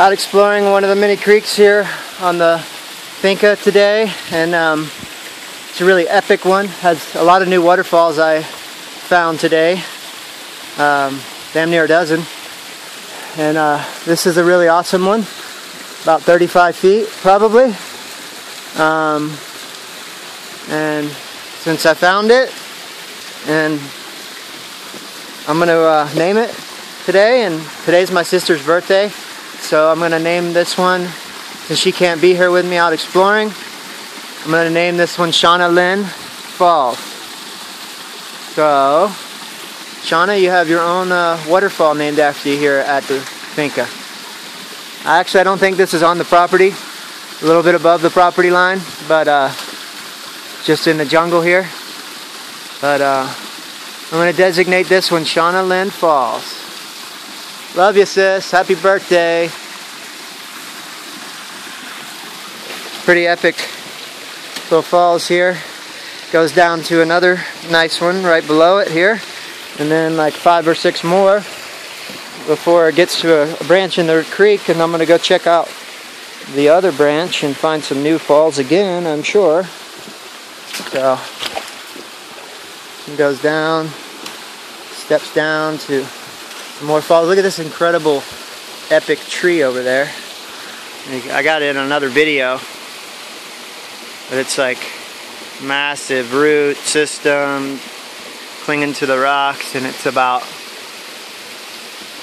Out exploring one of the many creeks here on the finca today, and um, it's a really epic one. Has a lot of new waterfalls I found today, um, damn near a dozen. And uh, this is a really awesome one, about 35 feet probably. Um, and since I found it, and I'm gonna uh, name it today, and today's my sister's birthday, so I'm gonna name this one, since she can't be here with me out exploring, I'm gonna name this one Shanna Lynn Falls. So, Shanna, you have your own uh, waterfall named after you here at the finca. Actually, I don't think this is on the property, a little bit above the property line, but uh, just in the jungle here. But uh, I'm going to designate this one Shanna Lynn Falls. Love you, sis. Happy birthday. Pretty epic little falls here. Goes down to another nice one right below it here. And then like five or six more before it gets to a, a branch in the creek. And I'm going to go check out the other branch and find some new falls again, I'm sure. So, goes down, steps down to more falls. Look at this incredible epic tree over there. I got it in another video. But it's like massive root system clinging to the rocks and it's about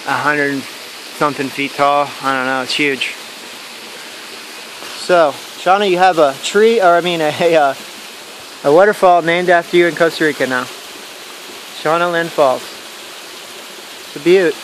a hundred something feet tall. I don't know, it's huge. So, Shanna, you have a tree, or I mean a, a, uh, a waterfall named after you in Costa Rica now. Shanna Lynn Falls. It's a beaut.